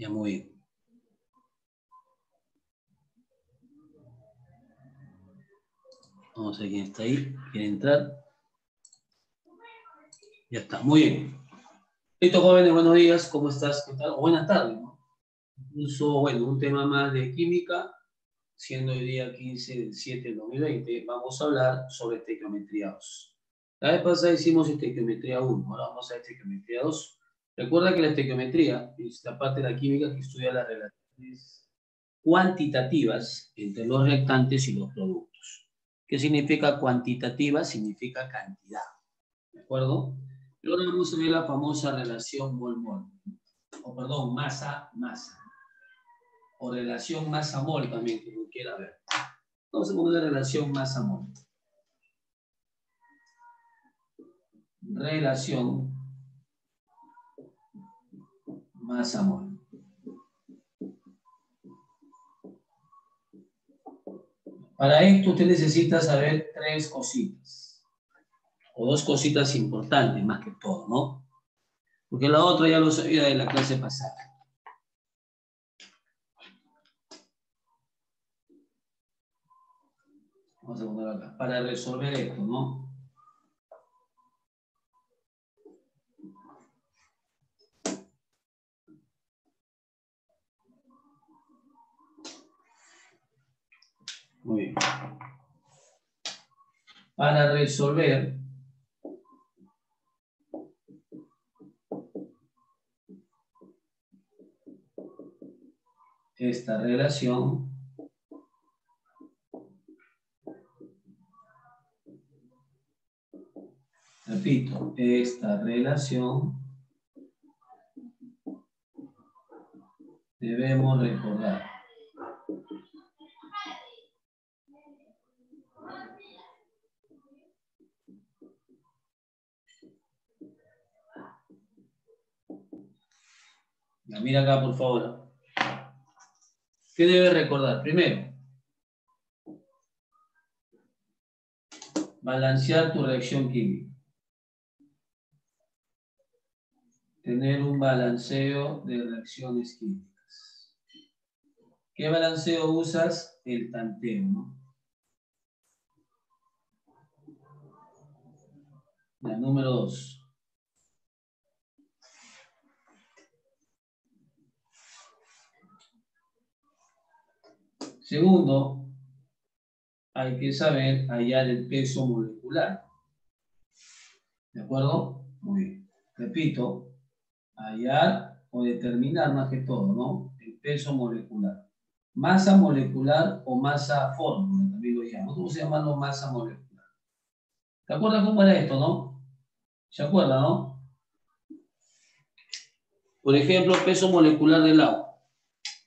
Ya muy. Vamos a ver quién está ahí. ¿Quiere entrar? Ya está, muy bien. Listo, jóvenes, buenos días. ¿Cómo estás? ¿Qué tal? O buenas tardes, ¿no? Incluso, bueno, un tema más de química, siendo el día 15 del 7 del 2020, vamos a hablar sobre estequiometría 2. La vez pasada hicimos estequiometría 1, ahora vamos a estequiometría 2. Recuerda que la estequiometría es la parte de la química que estudia las relaciones cuantitativas entre los reactantes y los productos. ¿Qué significa cuantitativa? Significa cantidad. ¿De acuerdo? Y ahora vamos a ver la famosa relación mol-mol. O perdón, masa-masa. O relación masa-mol también, como quiera ver. Vamos a poner la relación masa-mol. Relación masa-mol. Para esto usted necesita saber tres cositas. O dos cositas importantes más que todo, ¿no? Porque la otra ya lo sabía de la clase pasada. Vamos a poner acá. Para resolver esto, ¿no? Para resolver esta relación repito, esta relación debemos recordar Mira acá, por favor. ¿Qué debes recordar? Primero, balancear tu reacción química. Tener un balanceo de reacciones químicas. ¿Qué balanceo usas? El tanteo, ¿no? La número dos. Segundo, hay que saber hallar el peso molecular. ¿De acuerdo? Muy bien. Repito, hallar o determinar más que todo, ¿no? El peso molecular. Masa molecular o masa fórmula, también lo llamo. ¿Cómo se llama masa molecular? ¿Te acuerdas cómo era esto, no? ¿Se acuerda, no? Por ejemplo, peso molecular del agua.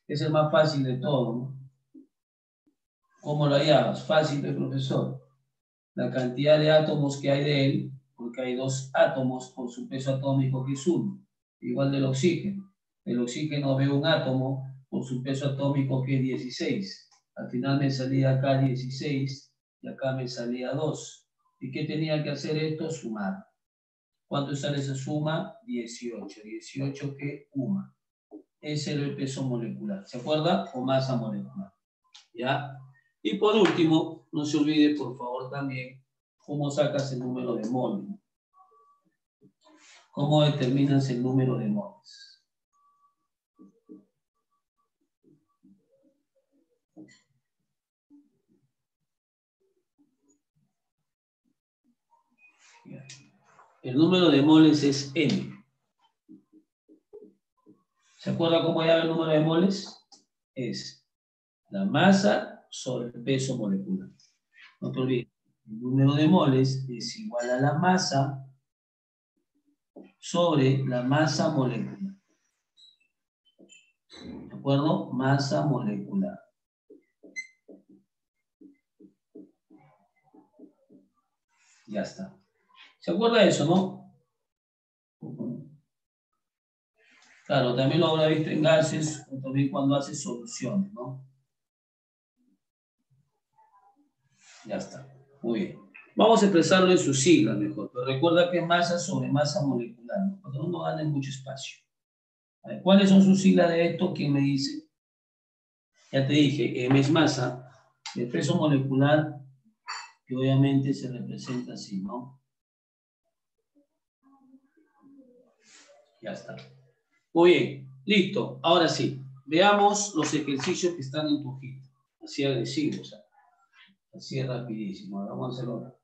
Es el más fácil de todo, ¿no? ¿Cómo lo hallabas? Fácil, profesor. La cantidad de átomos que hay de él, porque hay dos átomos por su peso atómico que es uno, igual del oxígeno. El oxígeno ve un átomo por su peso atómico que es 16. Al final me salía acá 16 y acá me salía 2. ¿Y qué tenía que hacer esto? Sumar. ¿Cuánto sale esa suma? 18. 18 que 1. Ese era el peso molecular. ¿Se acuerda? O masa molecular. ¿Ya? Y por último, no se olvide, por favor, también cómo sacas el número de moles. ¿Cómo determinas el número de moles? El número de moles es n. ¿Se acuerda cómo llama el número de moles? Es la masa sobre el peso molecular. No te olvides, el número de moles es igual a la masa sobre la masa molecular. ¿De acuerdo? Masa molecular. Ya está. ¿Se acuerda de eso, no? Claro, también lo habrá visto en gases también cuando hace soluciones, ¿no? Ya está. Muy bien. Vamos a expresarlo en su sigla mejor, pero recuerda que es masa sobre masa molecular, ¿no? no gane mucho espacio. ¿Cuáles son sus siglas de esto? ¿Quién me dice? Ya te dije, M es masa, el peso molecular, que obviamente se representa así, ¿no? Ya está. Muy bien, listo. Ahora sí, veamos los ejercicios que están en tu hojita. Así agresivo, sea, así es rapidísimo. Vamos a hacerlo ahora.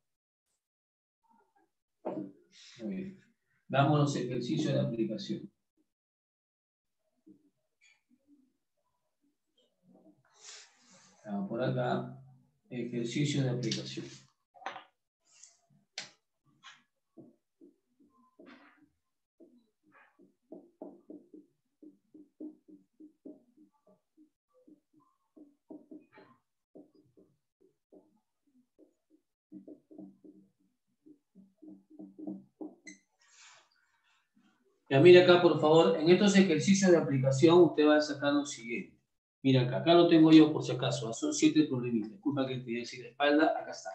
Muy bien. Veamos los ejercicios de aplicación. por acá, ejercicio de aplicación. Ya mire acá, por favor, en estos ejercicios de aplicación usted va a sacar lo siguiente. Mira acá, acá lo tengo yo por si acaso, son siete problemitas. Disculpa que te decir de espalda, acá está.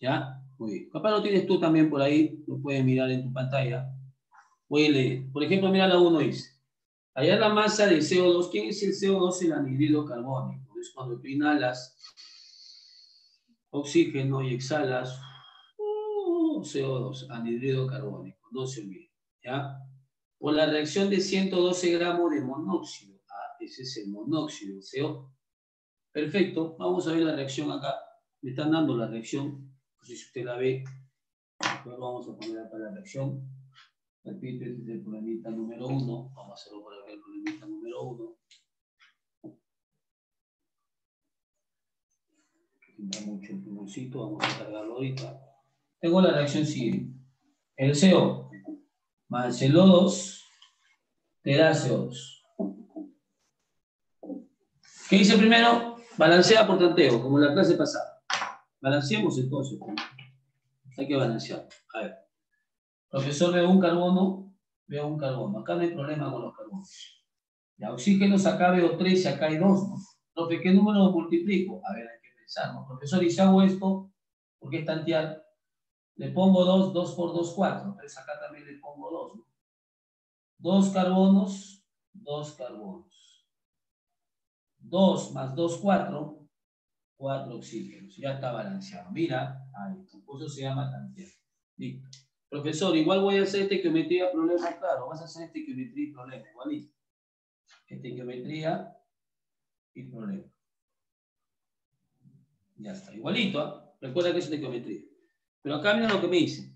¿Ya? Muy bien. Capaz lo tienes tú también por ahí, lo puedes mirar en tu pantalla. Voy a leer. Por ejemplo, mira la 1 dice, allá la masa de CO2, ¿quién es el CO2? El anhidrido carbónico. Es cuando tú inhalas oxígeno y exhalas uh, CO2, anhidrido carbónico. No se olvide. ¿Ya? Por la reacción de 112 gramos de monóxido. Ah, ese es el monóxido, el CO. Perfecto, vamos a ver la reacción acá. Me están dando la reacción. si usted la ve, pues vamos a poner acá la reacción. Repito, este es el problemita número uno. Vamos a hacerlo por acá el problemita número uno. mucho el vamos a cargarlo ahorita. Tengo la reacción siguiente. El CO más el O2 te da CO2. ¿Qué hice primero? Balancea por tanteo, como la clase pasada. Balanceemos entonces. Hay que balancear. A ver. Profesor, veo un carbono, veo un carbono. Acá no hay problema con los carbonos. Ya, oxígenos acá veo 3 y acá hay 2, ¿no? Profe, ¿qué número multiplico? A ver, hay que pensar, ¿no? Profesor, y si hago esto, ¿por qué tantear? Le pongo 2, 2 por 2, 4. Entonces acá también le pongo 2. ¿no? 2 carbonos, 2 carbonos. 2 más 2, 4. 4 oxígenos. Ya está balanceado. Mira, ahí. Eso se llama tantear. Listo. Profesor, igual voy a hacer este geometría problema, claro. Vas a hacer este geometría y problema, igualito. Este geometría y problema. Ya está, igualito. ¿eh? Recuerda que es de geometría. Pero acá mira lo que me dice.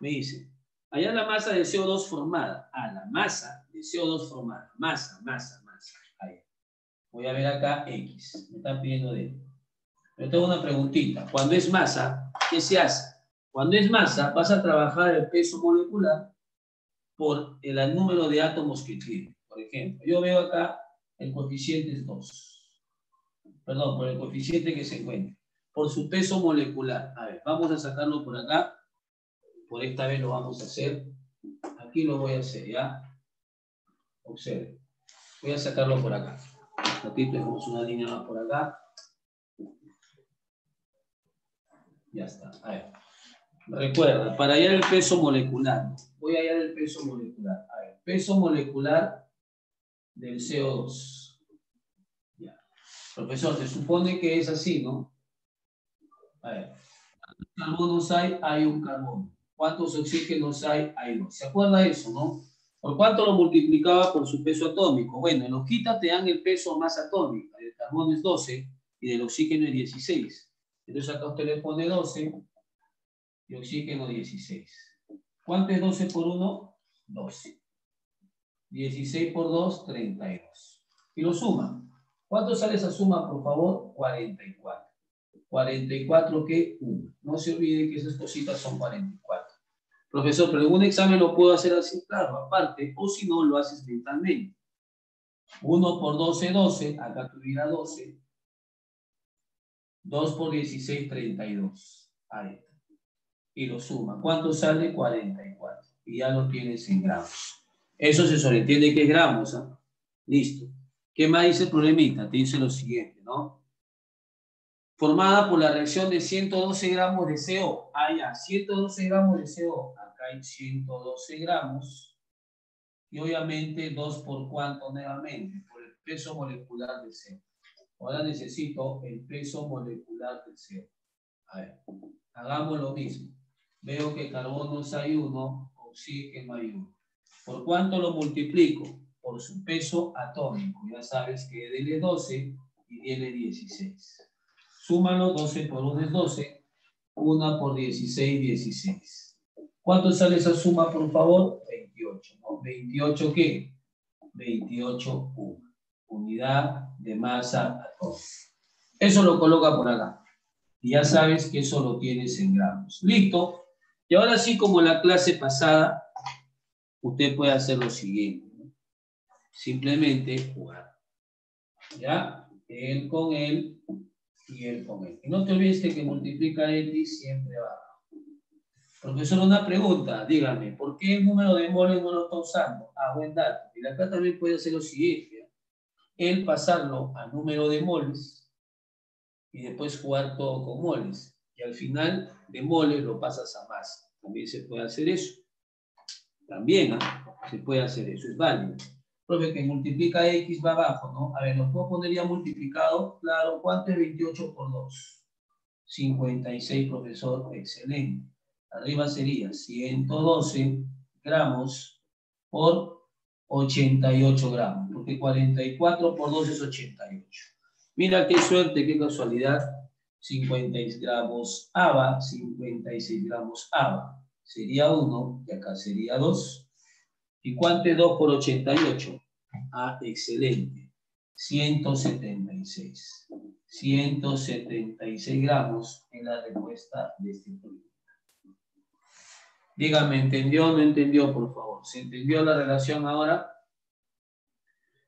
Me dice, allá la masa de CO2 formada. Ah, la masa de CO2 formada. Masa, masa, masa. Ahí. Voy a ver acá X. Me están pidiendo D. Pero tengo una preguntita. Cuando es masa, ¿qué se hace? Cuando es masa, vas a trabajar el peso molecular por el número de átomos que tiene. Por ejemplo, yo veo acá el coeficiente es 2. Perdón, por el coeficiente que se encuentra por su peso molecular. A ver, vamos a sacarlo por acá. Por esta vez lo vamos a hacer. Aquí lo voy a hacer, ¿ya? Observe. Voy a sacarlo por acá. Ratito, dejamos una línea más por acá. Ya está. A ver. Recuerda, para hallar el peso molecular. Voy a hallar el peso molecular. A ver, peso molecular del CO2. Ya. Profesor, se supone que es así, ¿no? ¿Cuántos carbonos hay? Hay un carbono. ¿Cuántos oxígenos hay? Hay dos. ¿Se acuerda eso, no? ¿Por cuánto lo multiplicaba por su peso atómico? Bueno, en hojita te dan el peso más atómico. El carbono es 12 y del oxígeno es 16. Entonces acá usted le pone 12 y oxígeno 16. ¿Cuánto es 12 por 1? 12. 16 por 2, 32. Y lo suma. ¿Cuánto sale esa suma, por favor? 44. 44 que 1. No se olvide que esas cositas son 44. Profesor, pero en un examen lo puedo hacer así, claro, aparte, o si no, lo haces mentalmente. 1 por 12, 12, acá tuviera 12. 2 por 16, 32. Ahí está. Y lo suma. ¿Cuánto sale? 44. Y ya lo tienes en gramos. Eso se sobreentiende que es gramos. ¿ah? Listo. ¿Qué más dice el problemita? Te dice lo siguiente, ¿no? Formada por la reacción de 112 gramos de CO. Ah, ya, 112 gramos de CO. Acá hay 112 gramos y obviamente 2 por cuánto nuevamente, por el peso molecular del CO. Ahora necesito el peso molecular del CO. A ver, hagamos lo mismo. Veo que carbonos hay uno, oxígeno hay uno. ¿Por cuánto lo multiplico? Por su peso atómico. Ya sabes que DL 12 y DL 16. Súmalo, 12 por 1 es 12, 1 por 16, 16. ¿Cuánto sale esa suma, por favor? 28, ¿no? ¿28 qué? 28 Unidad de masa atómica. Eso lo coloca por acá. Y ya sabes que eso lo tienes en gramos. Listo. Y ahora sí, como en la clase pasada, usted puede hacer lo siguiente. Simplemente jugar. ¿Ya? Él con él y él con él. Y no te olvides que multiplica X siempre va. Profesor, una pregunta, dígame, ¿por qué el número de moles no lo está usando? Ah, buen dato. Y acá también puede hacer lo siguiente. El pasarlo a número de moles y después jugar todo con moles. Y al final de moles lo pasas a más. También se puede hacer eso. También ¿ah? se puede hacer eso, es válido. Profe, que multiplica X va abajo, ¿no? A ver, ¿lo puedo poner ya multiplicado? Claro, ¿cuánto es 28 por 2? 56, profesor, excelente. Arriba sería 112 gramos por 88 gramos, porque 44 por 2 es 88. Mira qué suerte, qué casualidad. 56 gramos ABA, 56 gramos ABA. Sería 1 y acá sería 2. ¿Y cuánto es 2 por 88? Ah, excelente. 176. 176 gramos en la respuesta de este problema. Dígame, ¿entendió o no entendió, por favor? ¿Se entendió la relación ahora?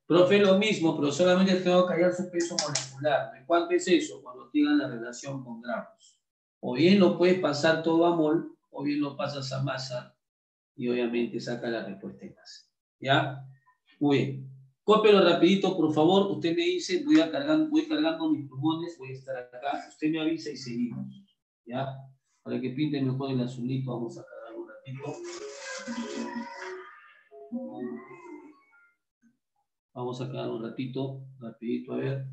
Profe, lo mismo, pero solamente tengo que hallar su peso molecular. cuánto es eso? Cuando tengan la relación con gramos. O bien lo puedes pasar todo a mol, o bien lo pasas a masa, y obviamente saca la respuesta en masa. ¿Ya? Muy bien. Cópelo rapidito, por favor. Usted me dice, voy, a cargar, voy cargando mis plumones, voy a estar acá. Usted me avisa y seguimos. ¿Ya? Para que pinte mejor el azulito, vamos a cargar un ratito. Vamos a cargar un ratito, rapidito, a ver.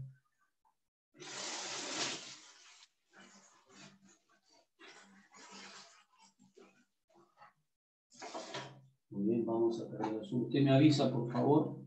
Muy bien, vamos a cargar Zoom. Usted me avisa, por favor.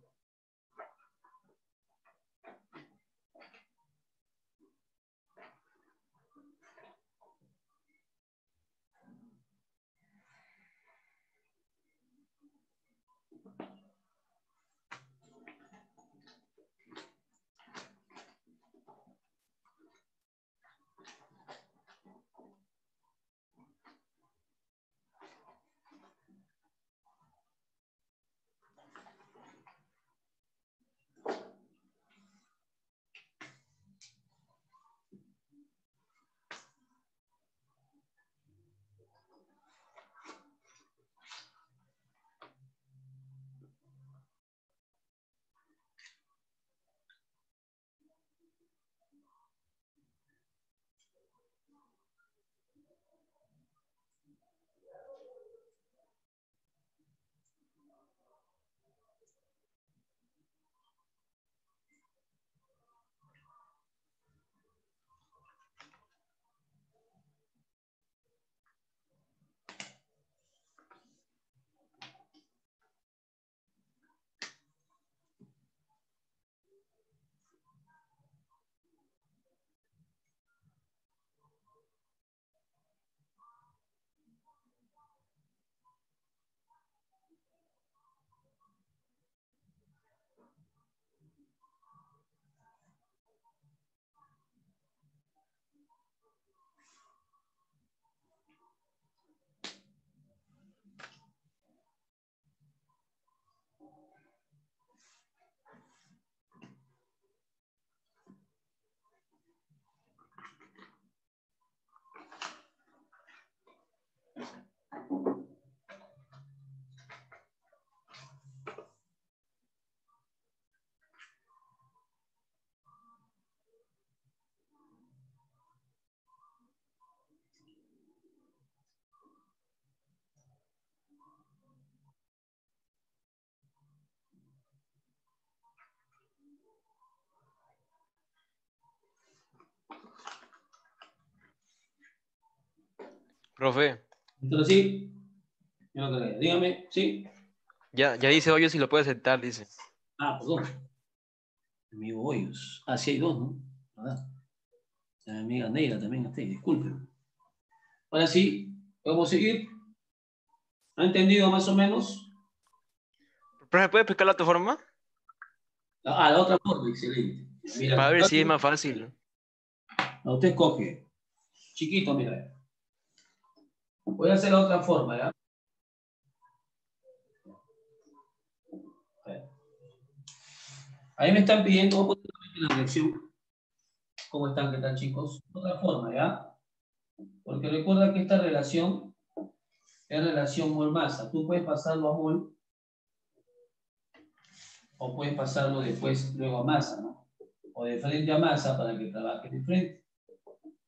Profe. Entonces, sí. Dígame, ¿sí? Ya, ya dice Hoyos si lo puede aceptar, dice. Ah, perdón. Amigo Hoyos. Ah, sí hay dos, ¿no? ¿Verdad? La amiga Neira también está ahí, disculpe. Ahora sí, ¿podemos seguir? ¿Ha entendido más o menos? ¿Profe, puede explicar la otra forma? Ah, la otra forma, excelente. Para ver si es más fácil. usted coge. Chiquito, mira. Voy a hacer la otra forma, ¿ya? Ahí me están pidiendo la lección. ¿Cómo están? ¿Qué tal, chicos? Otra forma, ¿ya? Porque recuerda que esta relación es relación mol-masa. Tú puedes pasarlo a mol o puedes pasarlo después, luego a masa, ¿no? O de frente a masa para que trabaje de frente.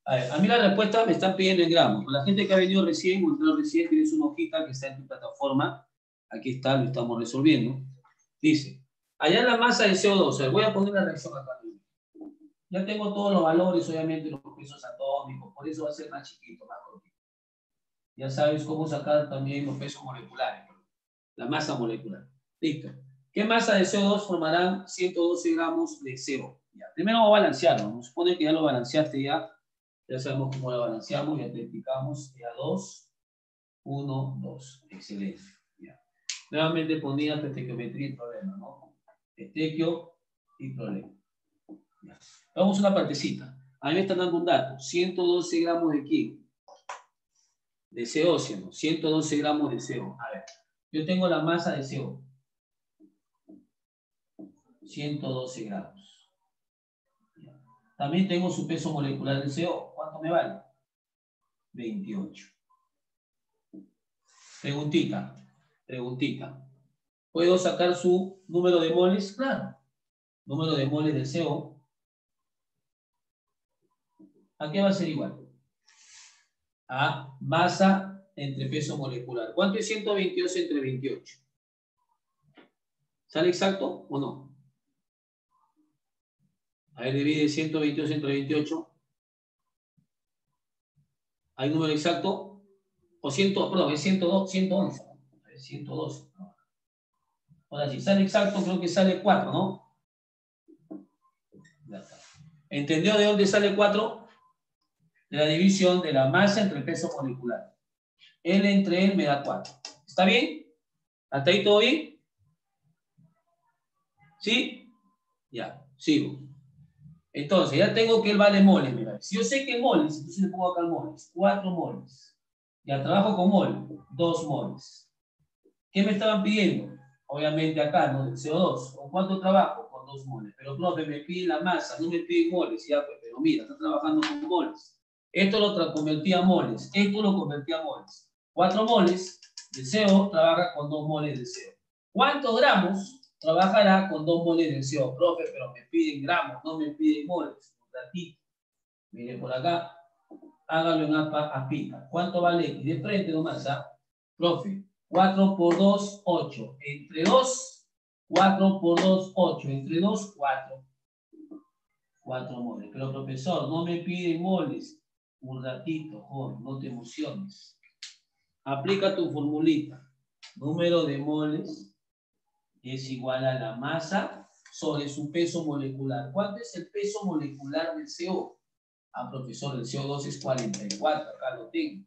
A, ver, a mí la respuesta me están pidiendo en gramos. La gente que ha venido recién o recién, tienes una hojita que está en tu plataforma. Aquí está, lo estamos resolviendo. Dice, allá en la masa de CO2, voy a poner la reacción acá. Ya tengo todos los valores, obviamente, los pesos atómicos, por eso va a ser más chiquito, más cortito. Ya sabes cómo sacar también los pesos moleculares, la masa molecular. Listo. ¿Qué masa de CO2 formarán 112 gramos de CO? Ya. Primero vamos a balancearlo. Supone que ya lo balanceaste ya. Ya sabemos cómo lo balanceamos, ya te. Ya 2, 1, 2. Excelente. Ya. Nuevamente ponía estequiometría y problema, ¿no? Estequio y problema. Ya. Vamos a una partecita. A mí me están dando un dato. 112 gramos de qué? De CO, 112 gramos de CO. A ver, yo tengo la masa de CO. 112 gramos. También tengo su peso molecular de CO. ¿Cuánto me vale? 28. Preguntita, preguntita. ¿Puedo sacar su número de moles? Claro. Número de moles de CO. ¿A qué va a ser igual? A masa entre peso molecular. ¿Cuánto es 122 entre 28? ¿Sale exacto o no? A ver, divide 122 entre 28. ¿Hay número exacto? O 100, perdón, es 102, 111. Es 112. Ahora sí, sale exacto, creo que sale 4, ¿no? ¿Entendió de dónde sale 4? De la división de la masa entre el peso molecular. L entre L me da 4. ¿Está bien? ¿Hasta ahí todo bien? ¿Sí? Ya, sigo. Entonces, ya tengo que él vale moles, mira. Si yo sé que moles, entonces le pongo acá moles. 4 moles. Ya trabajo con mol, 2 moles. ¿Qué me estaban pidiendo? Obviamente acá, ¿no? CO2. ¿Con cuánto trabajo? Con 2 moles. Pero, profe, me piden la masa, no me piden moles. Ya, pues, pero mira, está trabajando con moles. Esto lo convertí a moles. Esto lo convertí a moles. 4 moles de CO trabaja con 2 moles de CO. ¿Cuántos gramos trabajará con dos moles de CO. Profe, pero me piden gramos, no me piden moles. Un Mire por acá. Hágalo en APA, APITA. ¿Cuánto vale Y De frente nomás, ¿ah? Profe, 4 por 2, 8. Entre 2, 4 por 2, 8. Entre 2, 4. 4 moles. Pero profesor, no me piden moles. Un ratito, joven, no te emociones. Aplica tu formulita. Número de moles es igual a la masa sobre su peso molecular. ¿Cuánto es el peso molecular del CO? Ah, profesor, el CO2 es 44, acá lo tengo.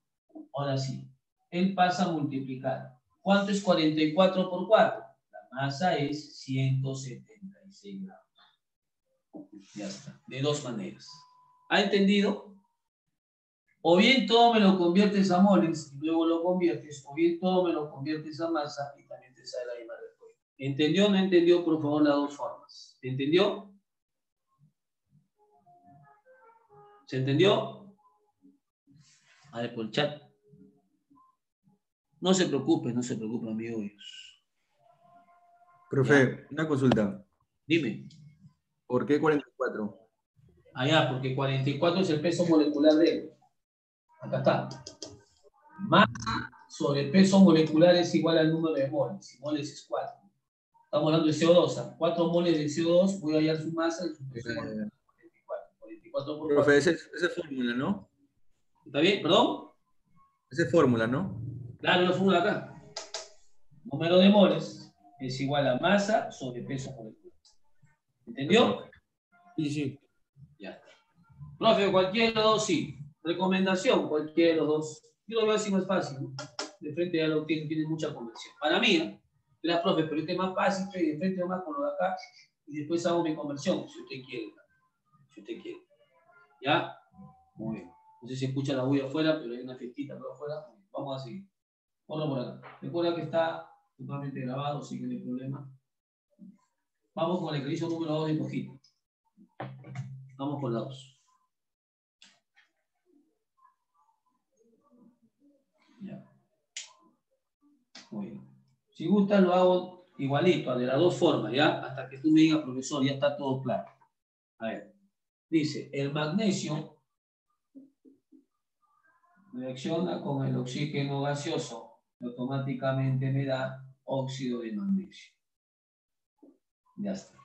Ahora sí, él pasa a multiplicar. ¿Cuánto es 44 por 4? La masa es 176 gramos. Ya está, de dos maneras. ¿Ha entendido? O bien todo me lo conviertes a moles y luego lo conviertes, o bien todo me lo conviertes a masa y también te sale la misma ¿Entendió o no entendió, por favor, las dos formas? ¿Entendió? ¿Se entendió? A ver, por el chat. No se preocupe, no se preocupe, amigos. Profe, una consulta. Dime. ¿Por qué 44? Allá, ah, porque 44 es el peso molecular de él. Acá está. Masa sobre peso molecular es igual al número de moles. Y moles es 4. Estamos hablando de CO2. 4 moles de CO2, voy a hallar su masa y su peso. 44, 44 por Profe, esa es, fórmula, ¿no? ¿Está bien? ¿Perdón? Esa es fórmula, ¿no? Claro, la fórmula acá. Número de moles es igual a masa sobre peso molecular. ¿Entendió? Sí, sí. Ya está. Profe, cualquiera de los dos sí. Recomendación, cualquiera de los dos. Yo lo veo así más fácil. ¿no? De frente ya lo tiene, tiene mucha conversión. Para mí, ¿eh? La profe, pero este es más fácil, de frente nomás con lo de acá y después hago mi conversión, si usted quiere. Si usted quiere. ¿Ya? Muy bien. No sé si escucha la bulla afuera, pero hay una fiestita por afuera. Vamos a seguir. Ponlo por acá. Recuerda que está totalmente grabado, así que problema. Vamos con el ejercicio número 2 de cojito. Vamos con la 2. Ya. Muy bien. Si gusta, lo hago igualito, de las dos formas, ¿ya? Hasta que tú me digas, profesor, ya está todo claro. A ver. Dice, el magnesio reacciona con el oxígeno gaseoso, automáticamente me da óxido de magnesio. Ya está.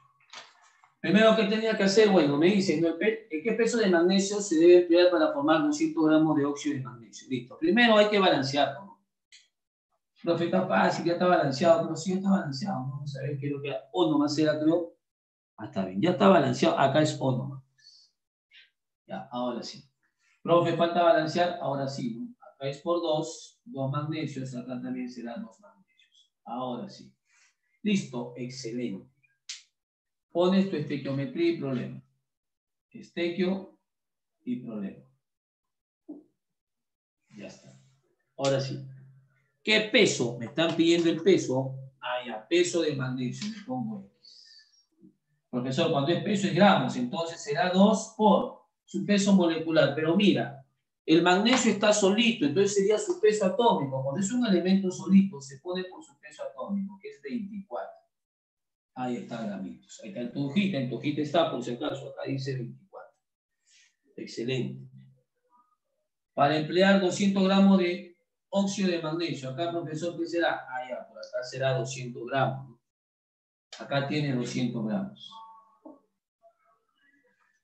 Primero, ¿qué tenía que hacer? Bueno, me dice, ¿no? ¿qué peso de magnesio se debe emplear para formar 200 gramos de óxido de magnesio? Listo. Primero hay que balancearlo. Profe, está fácil, ya está balanceado, pero sí ya está balanceado. Vamos a ver qué es lo que O nomás era, creo. Ah, está bien, ya está balanceado. Acá es O nomás. Ya, ahora sí. Profe, falta balancear, ahora sí. ¿no? Acá es por 2, 2 magnesios, acá también serán 2 magnesios. Ahora sí. Listo, excelente. Pones tu estequiometría y problema. Estequio y problema. Ya está. Ahora sí. ¿Qué peso? Me están pidiendo el peso. Ah, ya, peso de magnesio. Le pongo X. Profesor, cuando es peso es gramos, entonces será 2 por su peso molecular. Pero mira, el magnesio está solito, entonces sería su peso atómico. Cuando es un elemento solito, se pone por su peso atómico, que es 24. Ahí está gramitos. Ahí está en tu hojita, en está, por si acaso, acá dice 24. Excelente. Para emplear 200 gramos de óxido de magnesio, acá, profesor, ¿qué será? Ah, ya, por acá será 200 gramos. Acá tiene 200 gramos.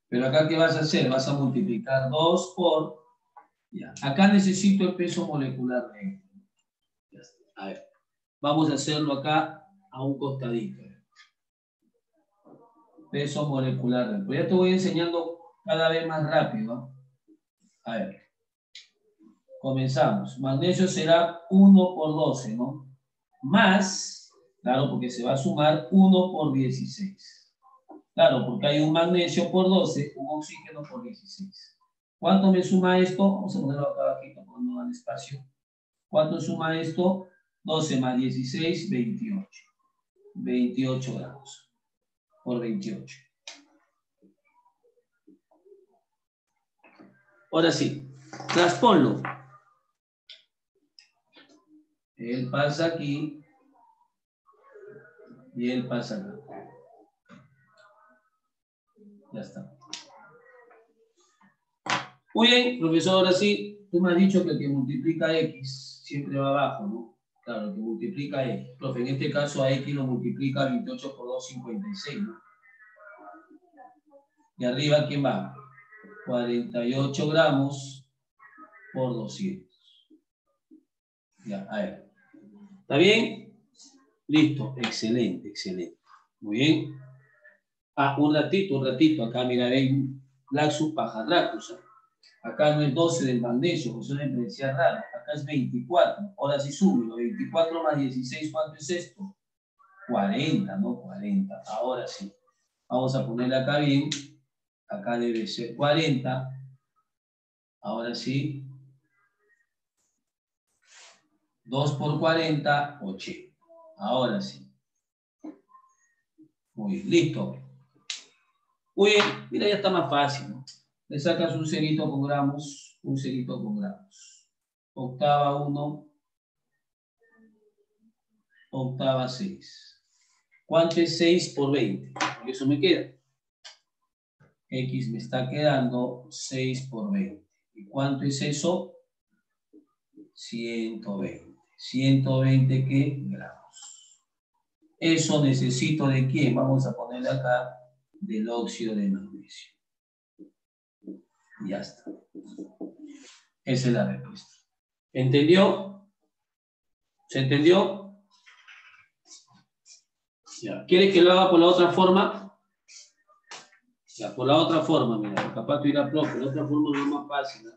Pero acá, ¿qué vas a hacer? Vas a multiplicar 2 por... Ya. Acá necesito el peso molecular de A ver, vamos a hacerlo acá a un costadito. Peso molecular de Ya te voy enseñando cada vez más rápido. A ver. Comenzamos. Magnesio será 1 por 12, ¿no? Más, claro, porque se va a sumar 1 por 16. Claro, porque hay un magnesio por 12, un oxígeno por 16. ¿Cuánto me suma esto? Vamos a ponerlo acá abajito porque no dan espacio. ¿Cuánto suma esto? 12 más 16, 28. 28 gramos por 28. Ahora sí, trasponlo. Él pasa aquí y él pasa acá. Ya está. Muy bien, profesor, ahora sí, tú me has dicho que el que multiplica X siempre va abajo, ¿no? Claro, el que multiplica X. Profe, en este caso a X lo multiplica 28 por 2, 56, ¿no? Y arriba, ¿quién va? 48 gramos por 200. Ya, a ver. ¿Está bien? Listo, excelente, excelente. Muy bien. Ah, un ratito, un ratito. Acá miraré Laxus pajarracus. Acá no es 12 del magnesio, que suelen decir raro. Acá es 24. Ahora sí súbelo. 24 más 16, ¿cuánto es esto? 40, ¿no? 40. Ahora sí. Vamos a ponerle acá bien. Acá debe ser 40. Ahora sí. 2 por 40, 80. Ahora sí. Muy bien, listo. Muy bien, mira, ya está más fácil. ¿no? Le sacas un cerito con gramos, un cerito con gramos. Octava 1, octava 6. ¿Cuánto es 6 por 20? Porque eso me queda. X me está quedando 6 por 20. ¿Y cuánto es eso? 120. 120 ¿qué? gramos. Eso necesito de quién? Vamos a ponerle acá del óxido de magnesio. Ya está. Esa es la respuesta. ¿Entendió? ¿Se entendió? Ya. ¿Quiere que lo haga por la otra forma? Ya, por la otra forma, mira. Capaz tú irás profe, la otra forma no es más fácil.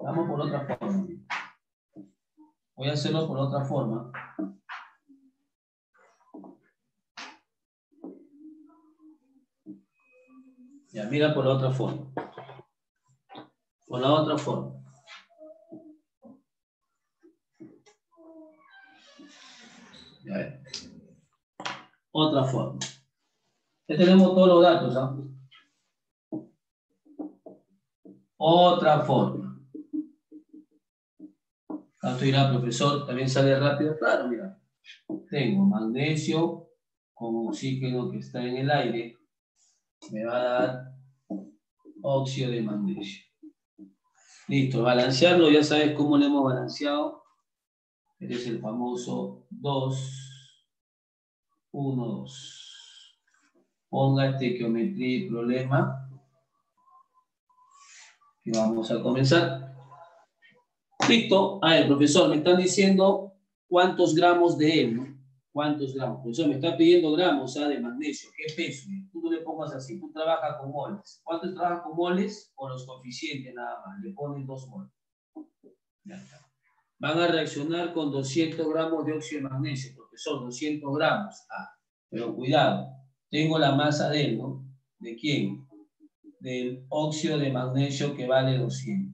Vamos por otra forma. mira. Voy a hacerlo por otra forma. Ya, mira por la otra forma. Por la otra forma. Ya. Otra forma. Ya tenemos todos los datos, ¿ah? Otra forma. Tanto dirá, profesor, también sale rápido. Claro, mira. Tengo magnesio con oxígeno que está en el aire. Me va a dar óxido de magnesio. Listo, balancearlo, ya sabes cómo lo hemos balanceado. Este es el famoso 2, 1, 2. Ponga y problema. Y vamos a comenzar. Listo. A ver, profesor, me están diciendo cuántos gramos de él, ¿no? ¿Cuántos gramos? Profesor, me está pidiendo gramos ¿ah? de magnesio. ¿Qué peso? Tú no le pongas así, tú trabajas con moles. ¿Cuántos trabajas con moles? Con los coeficientes nada más. Le pones dos moles. Ya está. Van a reaccionar con 200 gramos de óxido de magnesio, profesor, 200 gramos. Ah, pero cuidado, tengo la masa de él, ¿no? ¿De quién? Del óxido de magnesio que vale 200.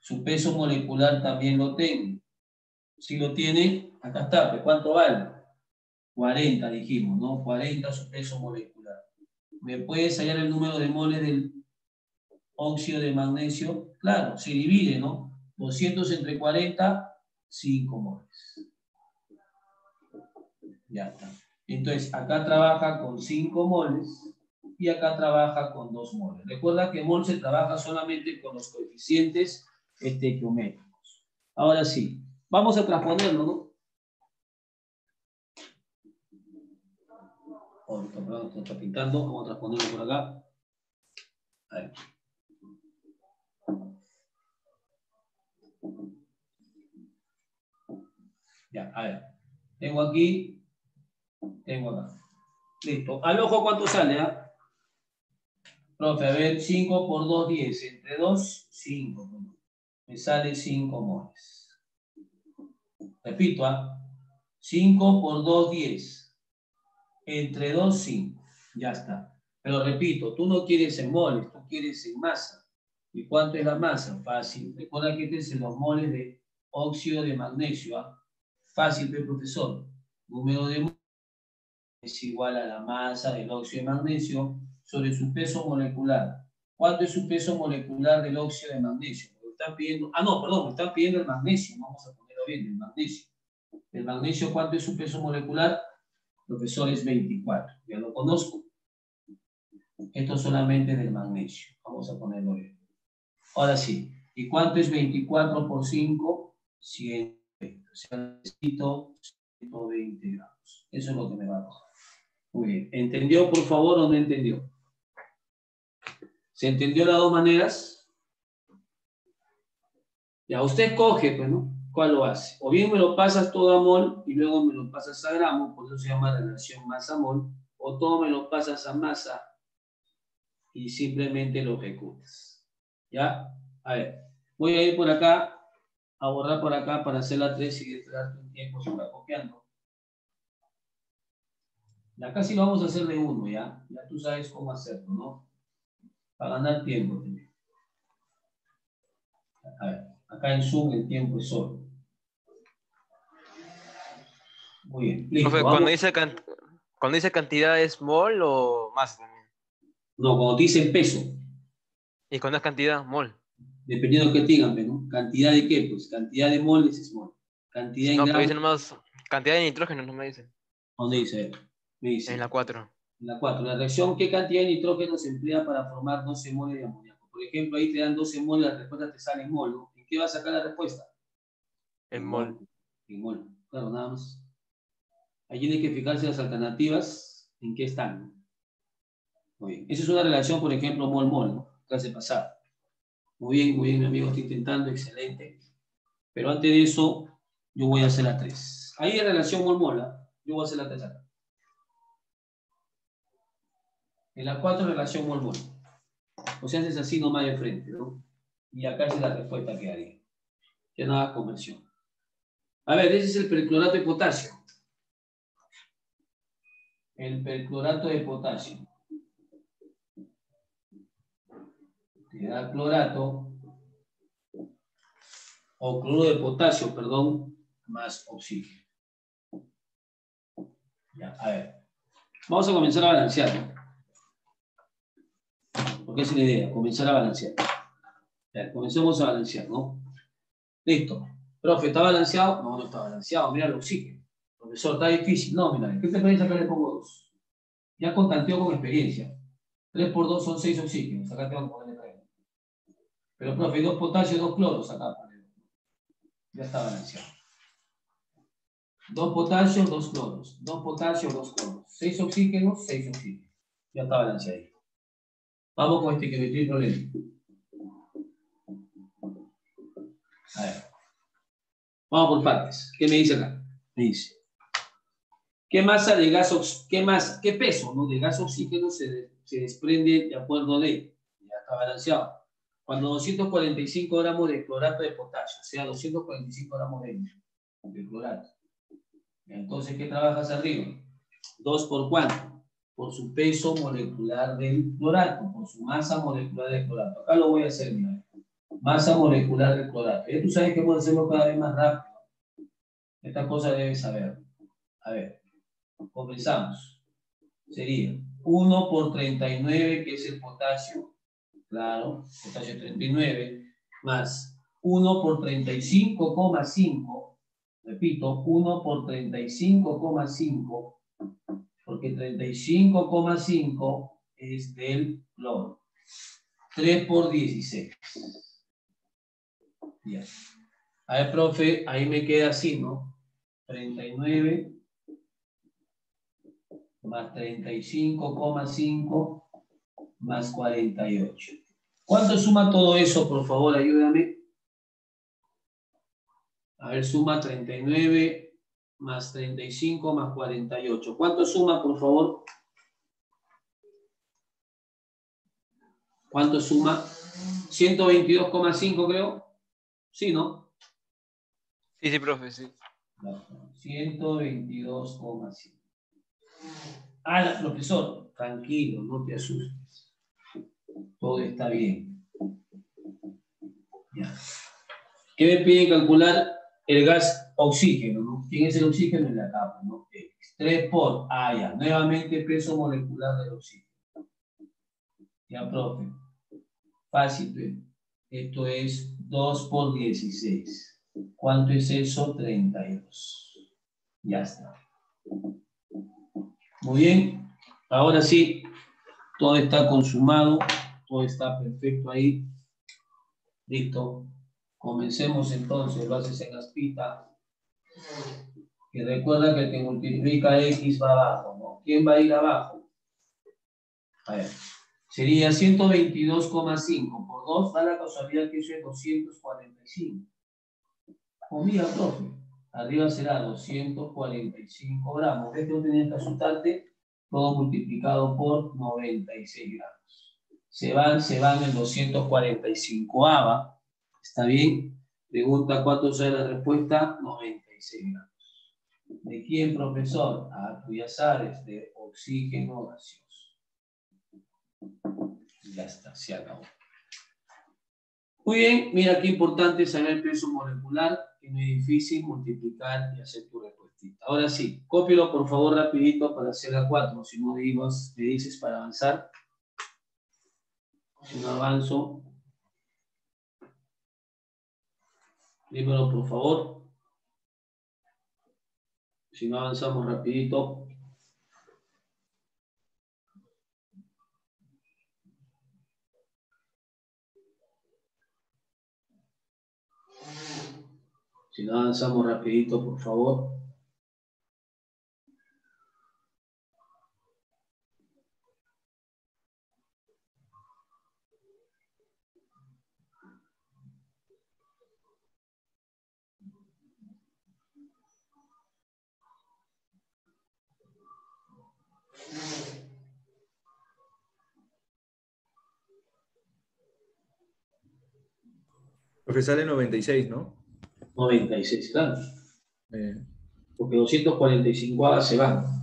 Su peso molecular también lo tengo. Si lo tiene, acá está, ¿cuánto vale? 40 dijimos, ¿no? 40 su peso molecular. ¿Me puedes hallar el número de moles del óxido de magnesio? Claro, se divide, ¿no? 200 entre 40, 5 moles. Ya está. Entonces, acá trabaja con 5 moles y acá trabaja con 2 moles. Recuerda que mol se trabaja solamente con los coeficientes estequiométricos. Ahora sí, vamos a transponerlo, ¿no? Oh, está, está pintando, vamos a transponerlo por acá. Ahí. Ya, a ver. Tengo aquí, tengo acá. Listo. Al ojo, ¿cuánto sale? ah? Profe, a ver, 5 por 2, 10. Entre 2, 5. Me sale 5 moles. Repito, ¿ah? 5 por 2, 10. Entre 2, 5. Ya está. Pero repito, tú no quieres en moles, tú quieres en masa. ¿Y cuánto es la masa? Fácil. Recuerda que este es los moles de óxido de magnesio. ¿ah? Fácil, pe, profesor. Número de moles es igual a la masa del óxido de magnesio sobre su peso molecular. ¿Cuánto es su peso molecular del óxido de magnesio? Me están pidiendo, ah, no, perdón, me están pidiendo el magnesio. Vamos a ponerlo bien, el magnesio. ¿El magnesio cuánto es su peso molecular? Profesor, es 24. Ya lo conozco. Esto solamente del magnesio. Vamos a ponerlo bien. Ahora sí. ¿Y cuánto es 24 por 5? 120. O sea, necesito 120 gramos. Eso es lo que me va a dar. Muy bien. ¿Entendió, por favor, o no entendió? ¿Se entendió las dos maneras? Ya, usted coge, pues, ¿no? ¿Cuál lo hace? O bien me lo pasas todo a mol y luego me lo pasas a gramo, por eso se llama relación masa-mol, o todo me lo pasas a masa y simplemente lo ejecutas. ¿Ya? A ver, voy a ir por acá, a borrar por acá para hacer la 3 y darte un tiempo si copiando. Y acá sí lo vamos a hacer de uno, ¿ya? Ya tú sabes cómo hacerlo, ¿no? Para ganar tiempo. A ver, acá en Zoom el tiempo es solo. Muy bien. Listo, Profe, cuando dice, can- cuando dice cantidad es mol o masa también. No, cuando te dicen peso, Y cuando es cantidad, mol. dependiendo de qué te digan, ¿no? ¿Cantidad de qué? Pues cantidad de moles es mol. Cantidad en No, pero gramos, dice nomás cantidad de nitrógeno, no me dice. ¿dónde dice? Me dice. En la 4. En la 4. La reacción, ¿qué cantidad de nitrógeno se emplea para formar 12 moles de amoníaco? Por ejemplo, ahí te dan 12 moles, la respuesta te sale en mol, ¿no? ¿Y qué va a sacar la respuesta? En mol. En mol. Claro, nada más. Ahí tiene que fijarse las alternativas, en qué están. Muy bien. Esa es una relación, por ejemplo, mol-mol, ¿no? Clase pasada. Muy bien, muy bien, mi amigo, está intentando, excelente. Pero antes de eso, yo voy a hacer la 3. Ahí en relación mol-mola, yo voy a hacer la 3 acá. En la 4 relación mol-mol. O sea, haces así nomás de frente, ¿no? Y acá es la respuesta que haría. Ya nada conversión. A ver, ese es el perclorato de potasio. El perclorato de potasio. Te da clorato o cloruro de potasio, perdón, más oxígeno. Ya, a ver. Vamos a comenzar a balancear. Porque es la idea, comenzar a balancear. Ya, comencemos a balancear, ¿no? Listo. Profe, ¿está balanceado? No, no está balanceado. Mira el oxígeno. Profesor, está difícil. No, mira, ¿qué te parece acá le pongo dos? Ya con tanteo con experiencia. 3 por 2 son 6 oxígenos. Acá tengo que ponerle 3. Pero, profe, dos potasios, dos cloros acá. Ya está balanceado. Dos potasios, dos cloros. Dos potasios, dos cloros. Seis oxígenos, seis oxígenos. Ya está balanceado. Vamos con este que me tiene problema. Vamos por partes. ¿Qué me dice acá? Me dice. ¿Qué masa de gas, qué más, qué peso ¿no? de gas oxígeno se, se desprende de acuerdo de? Ya está balanceado. Cuando 245 gramos de clorato de potasio, o sea, 245 gramos de, de clorato. Entonces, ¿qué trabajas arriba? 2 por cuánto? Por su peso molecular del clorato, por su masa molecular del clorato. Acá lo voy a hacer, mira. Masa molecular del. Ya tú sabes que podemos hacerlo cada vez más rápido. Esta cosa debes saber. A ver, comenzamos. Sería 1 por 39, que es el potasio, claro, potasio 39, más 1 por 35,5, repito, 1 por 35,5, porque 35,5 es del cloro. 3 por 16. Ya. A ver, profe, ahí me queda así, ¿no? 39 más 35,5 más 48. ¿Cuánto suma todo eso, por favor? Ayúdame. A ver, suma 39 más 35 más 48. ¿Cuánto suma, por favor? ¿Cuánto suma? 122,5 creo. Sí, ¿no? Sí, sí, profe, sí. 122,5. Ah, profesor, tranquilo, no te asustes. Todo está bien. Ya. ¿Qué me piden calcular? El gas oxígeno, ¿no? ¿Quién es el oxígeno? En la capa, ¿no? 3 por, ah, ya, nuevamente peso molecular del oxígeno. Ya, profe. Fácil, ¿ve? Esto es 2 por 16. ¿Cuánto es eso? 32. Ya está. Muy bien. Ahora sí, todo está consumado, todo está perfecto ahí. Listo. Comencemos entonces, lo haces en aspita. Y recuerda que que multiplica X va abajo, ¿no? ¿Quién va a ir abajo? A ver. Sería 122,5 por 2, da la casualidad que eso es 245. O mira, profe, arriba será 245 gramos. ¿Ves que no tenías? Todo multiplicado por 96 gramos. Se van, se van en 245 ava. ¿Está bien? Pregunta cuánto será la respuesta. 96 gramos. ¿De quién, profesor? Ah, tú ya de oxígeno gaseoso. Ya está, se acabó. Muy bien, mira qué importante saber el peso molecular, que no es difícil multiplicar y hacer tu respuesta. Ahora sí, cópialo por favor rapidito para hacer la 4, si no digas, me dices para avanzar. Si no avanzo, dímelo por favor. Si no avanzamos rapidito. Si no avanzamos rapidito, por favor. Profesor, sale 96, ¿no? 96, claro. Eh, Porque 245 A se van.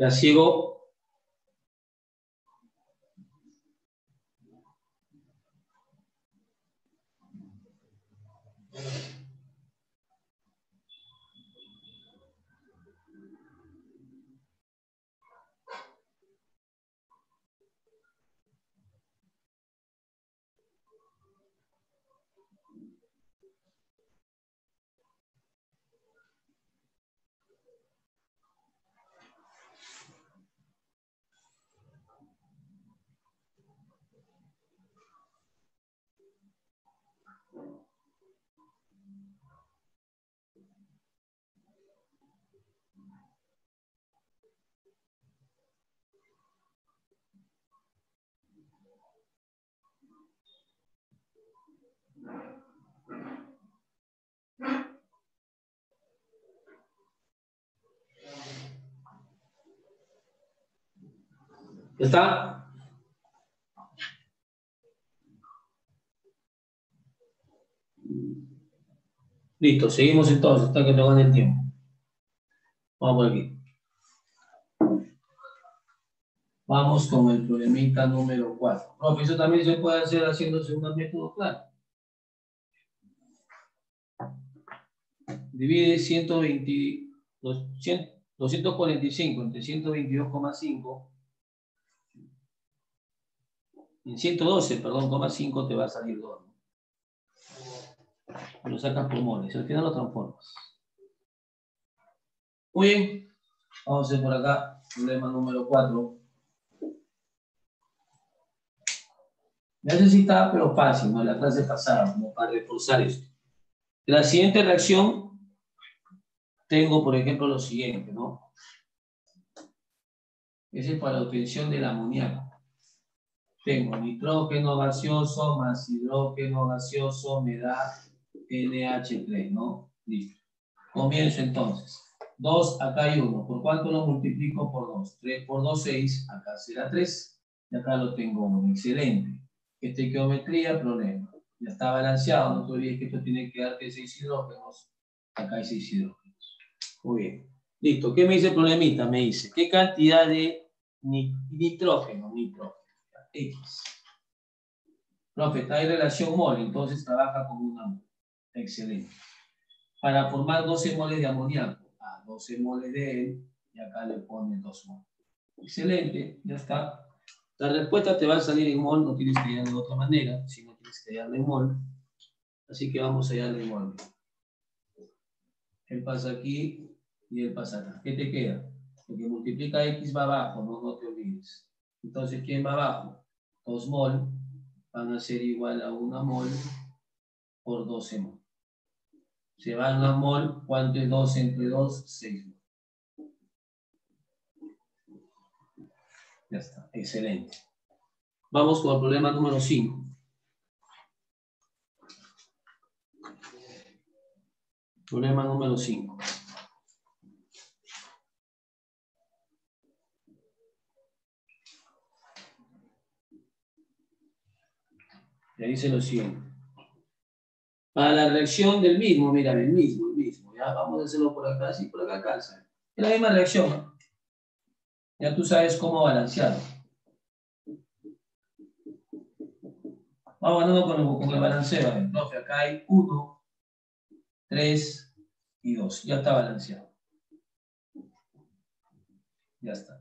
Ya sigo. Está? Listo, seguimos entonces, hasta que gane el tiempo. Vamos por aquí. Vamos con el problemita número 4. Profe, eso también se puede hacer haciéndose un método claro. Divide 120, 200, 245 entre 122,5 en 112, perdón, coma 5 te va a salir 2. Lo sacas por moles, al final lo transformas. Muy bien, vamos a hacer por acá, problema número 4. Ya necesitaba, pero fácil, ¿no? La clase pasada, como para reforzar esto. La siguiente reacción, tengo, por ejemplo, lo siguiente, ¿no? Ese es para la obtención del amoníaco tengo nitrógeno gaseoso más hidrógeno gaseoso me da NH3, ¿no? Listo. Comienzo entonces. 2, acá hay 1. ¿Por cuánto lo multiplico por 2? 3 por 2, 6. Acá será 3. Y acá lo tengo 1. Excelente. Estequiometría, problema. Ya está balanceado. No te olvides que esto tiene que darte 6 hidrógenos. Acá hay 6 hidrógenos. Muy bien. Listo. ¿Qué me dice el problemita? Me dice, ¿qué cantidad de nitrógeno? Nitrógeno X. Profe, hay relación mol, entonces trabaja con una mol. Excelente. Para formar 12 moles de amoníaco, a 12 moles de él, y acá le pone 2 moles. Excelente, ya está. La respuesta te va a salir en mol, no tienes que hallarla de otra manera, si no tienes que hallarla en mol. Así que vamos a hallarla en mol. Él pasa aquí y él pasa acá. ¿Qué te queda? Porque multiplica X va abajo, no, no te olvides. Entonces, ¿quién va abajo? 2 mol van a ser igual a 1 mol por 12 mol. Se van a mol, ¿cuánto es 2 entre 2? 6 mol. Ya está, excelente. Vamos con el problema número 5. Problema número 5. Ya dice lo siguiente. Para la reacción del mismo, mira, el mismo, el mismo. Ya vamos a hacerlo por acá, sí, por acá calza. Es la misma reacción. Ya tú sabes cómo balancear. Vamos ganando con el, con el balanceo. Profe, acá hay 1, 3 y 2. Ya está balanceado. Ya está.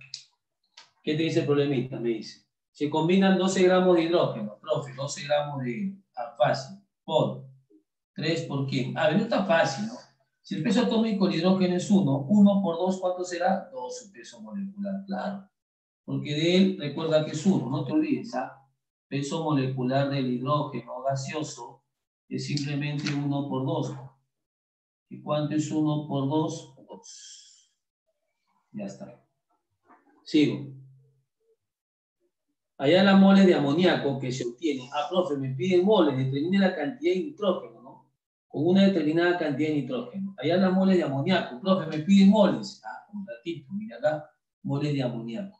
¿Qué te dice el problemita? Me dice. Se combinan 12 gramos de hidrógeno, profe, 12 gramos de fácil, por 3 por quién. A ver, no está fácil, ¿no? Si el peso atómico del hidrógeno es 1, 1 por 2, ¿cuánto será? 2 su peso molecular, claro. Porque de él, recuerda que es 1, no te olvides, ¿ah? Peso molecular del hidrógeno gaseoso es simplemente 1 por 2. ¿Y cuánto es 1 por 2? 2. Ya está. Sigo. Allá la mole de amoníaco que se obtiene. Ah, profe, me piden moles, determine la cantidad de nitrógeno, ¿no? Con una determinada cantidad de nitrógeno. Allá la mole de amoníaco. Profe, me piden moles. Ah, un ratito, mira acá, moles de amoníaco.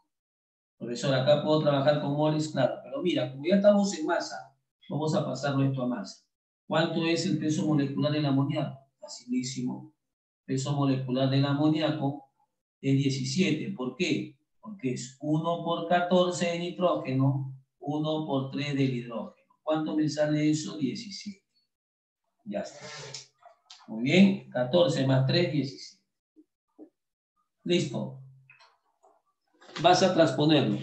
Profesor, acá puedo trabajar con moles, claro. Pero mira, como ya estamos en masa, vamos a pasarlo esto a masa. ¿Cuánto es el peso molecular del amoníaco? Facilísimo. Peso molecular del amoníaco es 17. ¿Por qué? Porque es 1 por 14 de nitrógeno, 1 por 3 del hidrógeno. ¿Cuánto me sale eso? 17. Ya está. Muy bien. 14 más 3, 17. Listo. Vas a transponerlo.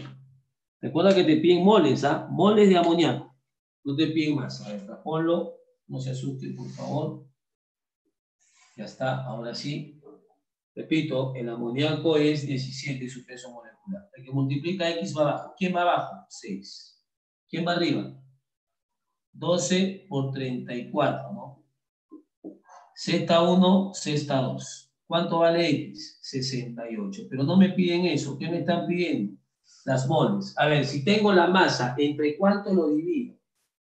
Recuerda que te piden moles, ¿ah? Moles de amoníaco. No te piden más. A ver, transponlo. No se asuste, por favor. Ya está. Ahora sí. Repito, el amoníaco es 17 su peso molecular. El que multiplica X va abajo. ¿Quién va abajo? 6. ¿Quién va arriba? 12 por 34, ¿no? Z1, Z2. ¿Cuánto vale X? 68. Pero no me piden eso. ¿Qué me están pidiendo? Las moles. A ver, si tengo la masa, ¿entre cuánto lo divido?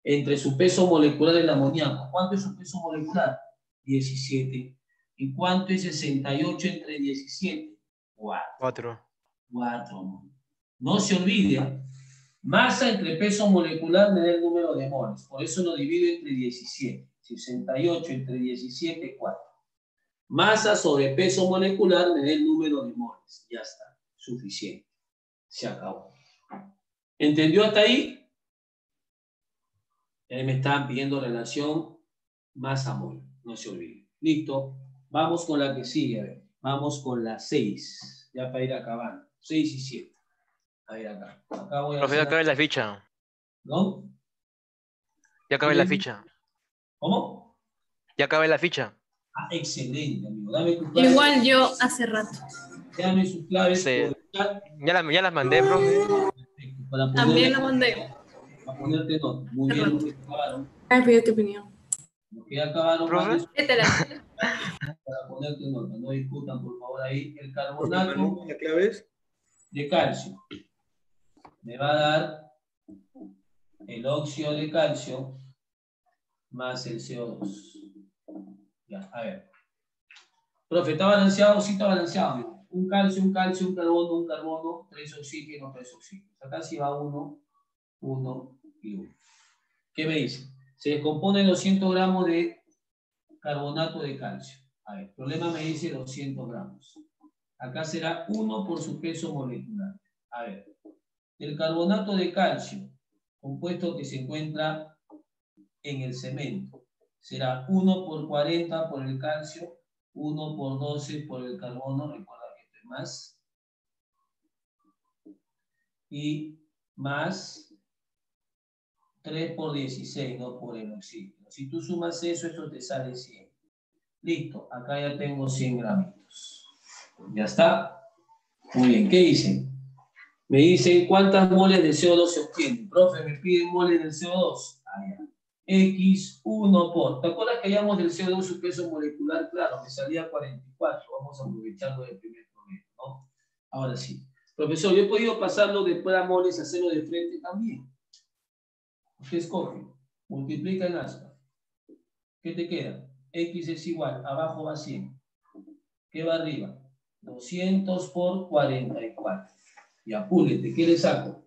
Entre su peso molecular del amoníaco. ¿Cuánto es su peso molecular? 17. ¿Y cuánto es 68 entre 17? 4. 4. 4. No se olvide, masa entre peso molecular me da el número de moles. Por eso lo divido entre 17. 68 entre 17, 4. Masa sobre peso molecular me da el número de moles. Ya está. Suficiente. Se acabó. ¿Entendió hasta ahí? Ahí me estaban pidiendo relación masa-mol. No se olvide. Listo. Vamos con la que sigue. A ver. Vamos con la 6. Ya para ir acabando. 6 y 7. A ver acá. Acá voy a Profe, ya hacer- acabé la ficha. ¿No? Ya acabé la ficha. ¿Cómo? Ya acabé la ficha. Ah, excelente, amigo. Dame tus claves. Igual yo hace rato. Dame sus claves Sí. por el chat. Ya, la- ya las mandé, profe. Perfecto, Para poner- También lo mandé. Para ponerte nota. Muy bien, lo que acabaron. Ay, opinión. Lo que ya acabaron, para ponerte nota. No discutan, por favor, ahí. El carbonato Manu, ¿La clave es? de calcio me va a dar el óxido de calcio más el CO2. Ya, a ver. Profe, ¿está balanceado? Sí, está balanceado. Un calcio, un calcio, un carbono, un carbono, tres oxígenos, tres oxígenos. Acá sí va uno, uno y uno. ¿Qué me dice? Se descompone 200 gramos de carbonato de calcio. A ver, el problema me dice 200 gramos. Acá será 1 por su peso molecular. A ver, el carbonato de calcio, compuesto que se encuentra en el cemento, será 1 por 40 por el calcio, 1 por 12 por el carbono, recuerda que esto es más, y más 3 por 16, no por el oxígeno. Si tú sumas eso, esto te sale 100. Listo, acá ya tengo 100 gramitos. Ya está. Muy bien, ¿qué dicen? Me dicen cuántas moles de CO2 se obtienen. Profe, me piden moles del CO2. Ah, ya. X1 por. ¿Te acuerdas que hayamos del CO2 su peso molecular? Claro, me salía 44. Vamos a aprovecharlo del primer problema, ¿no? Ahora sí. Profesor, yo he podido pasarlo de fuera moles a hacerlo de frente también. ¿Qué escoge? Multiplica en alza. ¿Qué te queda? X es igual, abajo va 100. ¿Qué va arriba? 200 por 44. Y apúrete, ¿qué le saco?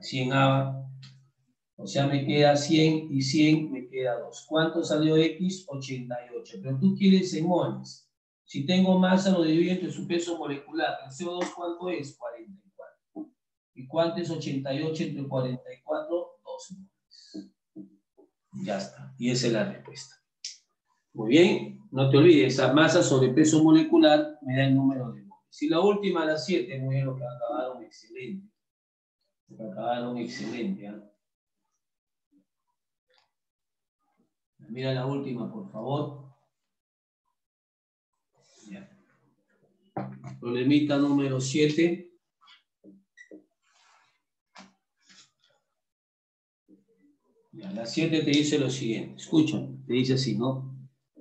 100 A. O sea, me queda 100 y 100 me queda 2. ¿Cuánto salió X? 88. Pero tú quieres en moles. Si tengo masa, lo divido entre su peso molecular. ¿El CO2 cuánto es? 44. ¿Y cuánto es 88 entre 44? 2 moles. Ya está. Y esa es la respuesta. Muy bien. No te olvides, esa masa sobre peso molecular me da el número de moles. Si la última, la 7, muy bien lo que acabaron, excelente. Acabaron excelente. ¿ah? Mira la última, por favor. Ya. Problemita número 7. Ya, la 7 te dice lo siguiente. Escucha, te dice así, ¿no?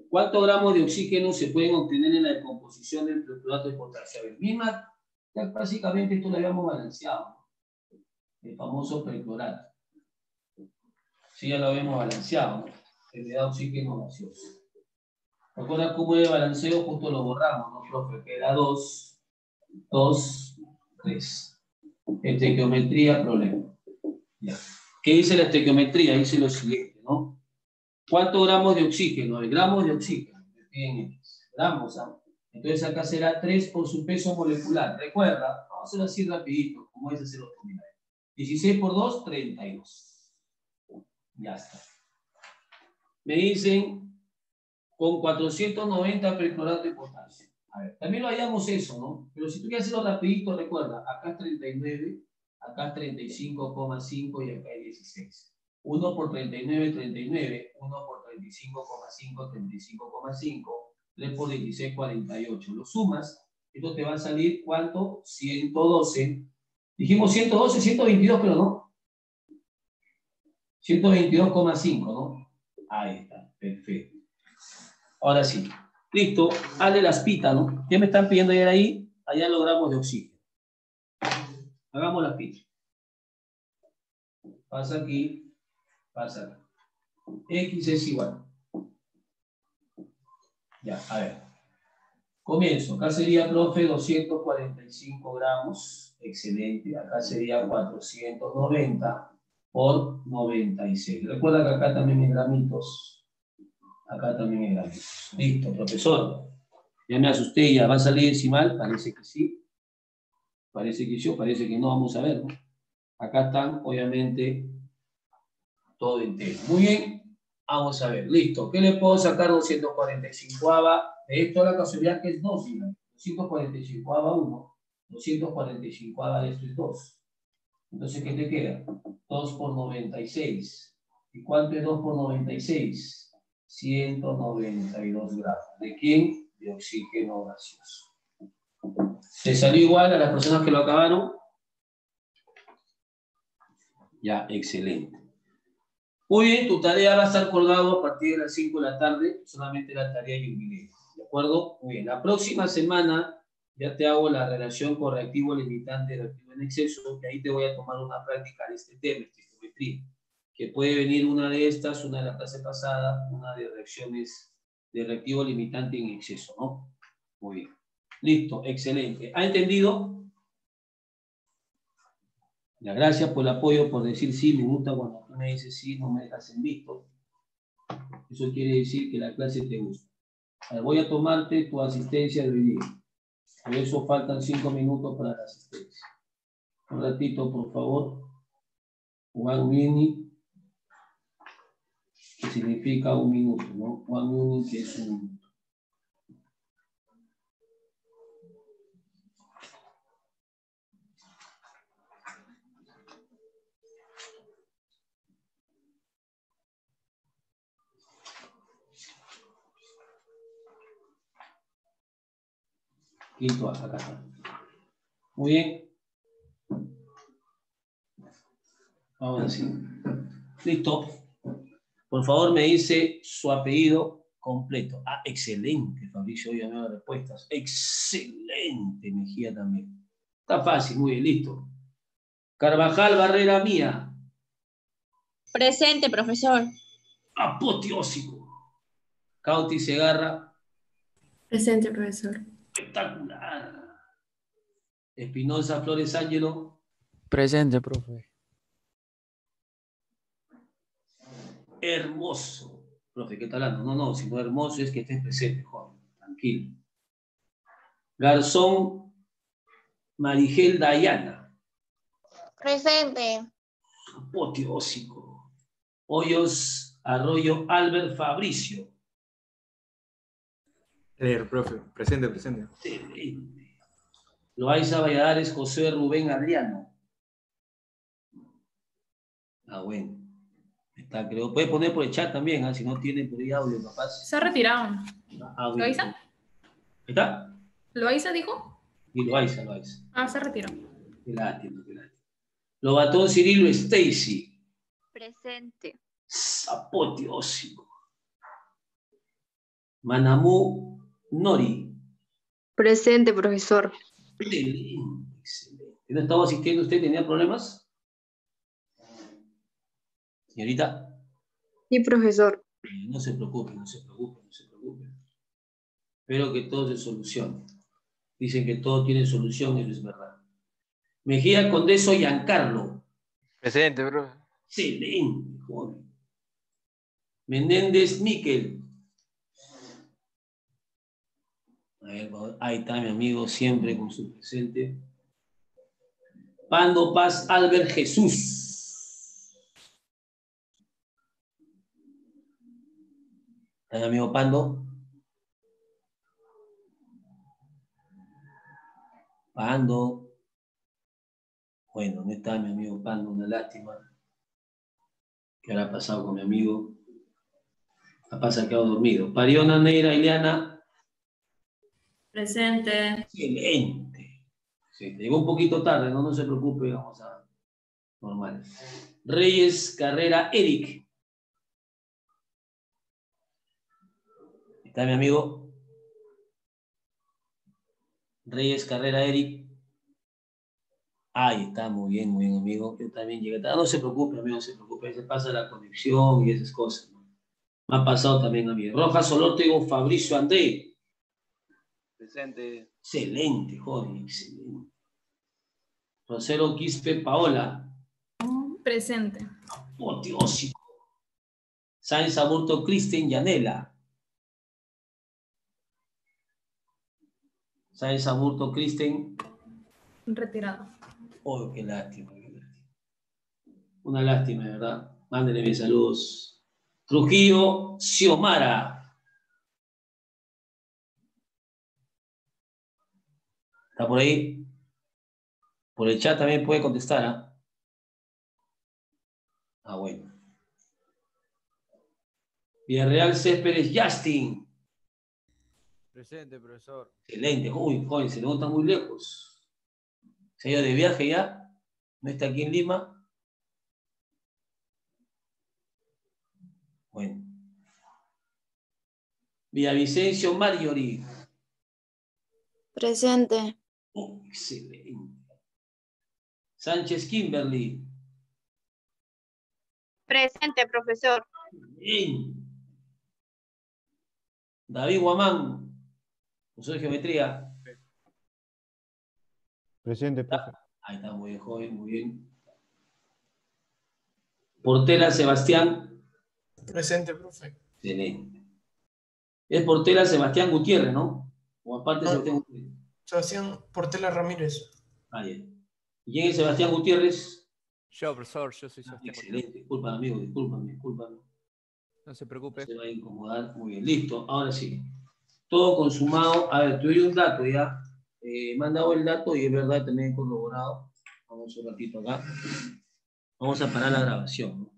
¿Cuántos gramos de oxígeno se pueden obtener en la decomposición del perclorato de potasio? A ver, misma, ya básicamente esto lo habíamos balanceado. El famoso perclorato. Sí, ya lo habíamos balanceado, ¿no? Que le da oxígeno gaseoso. ¿Recuerda cómo era el balanceo? Justo lo borramos, ¿no, profe? Que era 2, 2, 3. Estequiometría, problema. Ya. ¿Qué dice la estequiometría? Dice lo siguiente, ¿no? ¿Cuántos gramos de oxígeno? El gramos de oxígeno. Gramos, ¿ah? Entonces acá será 3 por su peso molecular. Recuerda, vamos a hacerlo así rapidito, como es hacer los 16 por 2, 32. Ya está. Me dicen con 490 perclorato de potasio. A ver, también lo hallamos eso, ¿no? Pero si tú quieres hacerlo rapidito, recuerda, acá es 39, acá es 35,5 y acá es 16. 1 por 39, 39, 1 por 35,5, 35,5, 3 por 16, 48. Lo sumas, esto te va a salir, ¿cuánto? 112. Dijimos 112, 122, pero no. 122,5, ¿no? Ahí está, perfecto. Ahora sí, listo, hazle las pitas, ¿no? ¿Qué me están pidiendo ayer ahí? Allá logramos de oxígeno. Hagamos las pitas. Pasa aquí, pasa acá. X es igual. Ya, a ver. Comienzo. Acá sería, profe, 245 gramos. Excelente. Acá sería 490 por 96. Recuerda que acá también hay gramitos. Acá también hay gramitos. Listo, profesor. Ya me asusté, ya va a salir decimal. Parece que sí. Parece que sí o parece que no. Vamos a ver, ¿no? Acá están, obviamente, todo entero. Muy bien. Vamos a ver, listo. ¿Qué le puedo sacar 245 ava? De esto la casualidad que es 2, mira. 245 ava 1. 245 ava de esto es 2. Entonces, ¿qué te queda? 2 por 96. ¿Y cuánto es 2 por 96? 192 gramos. ¿De quién? De oxígeno gaseoso. ¿Se salió igual a las personas que lo acabaron? Ya, excelente. Muy bien, tu tarea va a estar colgado a partir de las 5 de la tarde, solamente la tarea y un video. ¿De acuerdo? Muy bien. La próxima semana ya te hago la relación con reactivo limitante reactivo en exceso, que ahí te voy a tomar una práctica de este tema, que puede venir una de estas, una de la clase pasada, una de reacciones de reactivo limitante en exceso, ¿no? Muy bien. Listo, excelente. ¿Ha entendido? La gracias por el apoyo, por decir sí, me gusta cuando tú me dices sí, no me dejas en visto. Eso quiere decir que la clase te gusta. Voy a tomarte tu asistencia de hoy día. Por eso faltan cinco minutos para la asistencia. Un ratito, por favor. One minute, que significa un minuto, ¿no? One minute, que es un A, acá está. Muy bien. Ahora sí. Listo. Por favor, me dice su apellido completo. Ah, excelente, Fabricio. Hoy da respuestas. Excelente, Mejía también. Está fácil, muy bien, listo. Carvajal Barrera Mía. Presente, profesor. Apoteósico. Cauti Segarra. Presente, profesor. Espectacular. Espinosa Flores Ángelo. Presente, profe. Hermoso. Profe, ¿qué tal hablando? No, no, si no hermoso es que estés presente, joven. Tranquilo. Garzón Marigel Dayana. Presente. Apoteósico. Hoyos Arroyo Albert Fabricio. Leer, profe. Presente, presente. Loaiza Valladares José Rubén Adriano. Ah, bueno. Está, creo. Puede poner por el chat también, ¿ah? si no tiene por ahí audio, capaz. Se ha retirado. Ah, bueno. ¿Loaiza? Ahí está. ¿Loaiza dijo? Y Loaiza, Loaiza. Ah, se retiró. Qué lástima, qué lástima. Lobatón Cirilo Stacy. Presente. Apoteósico. Manamú Nori. Presente, profesor. Excelente, excelente. ¿No estaba asistiendo usted? ¿Tenía problemas? Señorita, Sí, profesor. eh, no se preocupe, no se preocupe, no se preocupe. Espero que todo se solucione. Dicen que todo tiene solución, eso es verdad. Mejía Condeso Giancarlo. Presente, profe. Excelente, joven. Menéndez Níquel. A ver, ahí está mi amigo, siempre con su presente. Pando Paz Albert Jesús. ¿Está mi amigo Pando? Pando. Bueno, no está mi amigo Pando, una lástima. ¿Qué habrá pasado con mi amigo? Capaz se ha quedado dormido. Pariona Neira Ileana. Presente. Excelente. Llegó un poquito tarde, no, no se preocupe, vamos a. Normal. Reyes Carrera Eric. ¿Está mi amigo? Reyes Carrera Eric. Ahí está, muy bien, muy bien, amigo. Yo también llegué tarde. No se preocupe, amigo, no se preocupe. Se pasa la conexión y esas cosas. Me ha pasado también a mí. Rojas Solótego, Fabricio André. Presente. Excelente, joven, excelente. Rosero Quispe Paola. Presente. Apoteósico. Sáenz Aburto Kristen Yanela. Sáenz Aburto Kristen. Retirado. Oh, qué lástima, qué lástima. Una lástima, de verdad. Mándenle mis saludos. Trujillo Xiomara. ¿Está por ahí? Por el chat también puede contestar, ¿ah? Ah, bueno. Villarreal Céspedes Justin. Presente, profesor. Excelente. Uy, joven, se nota muy lejos. Se ha ido de viaje ya. No está aquí en Lima. Bueno. Villavicencio Marjorie. Presente. Excelente. Sánchez Kimberly. Presente, profesor. Bien. David Guamán. Profesor de geometría. Presente, profe. Ahí está, muy bien, joven, muy bien. Portela Sebastián. Presente, profe. Excelente. Es Portela Sebastián Gutiérrez, ¿no? O aparte No. Sebastián Gutiérrez. Sebastián Portela Ramírez. Ah, ya. ¿Y quién es Sebastián Gutiérrez? Yo, profesor, yo soy Ah, Sebastián. excelente. Disculpa, amigo, discúlpame, discúlpame. No se preocupe. Se va a incomodar. Muy bien, listo. Ahora sí. Todo consumado. A ver, te doy un dato ya. Eh, me han dado el dato y es verdad, también he corroborado. Vamos un ratito acá. Vamos a parar la grabación. ¿no?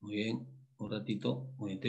Muy bien, un ratito. Muy bien. ¿Te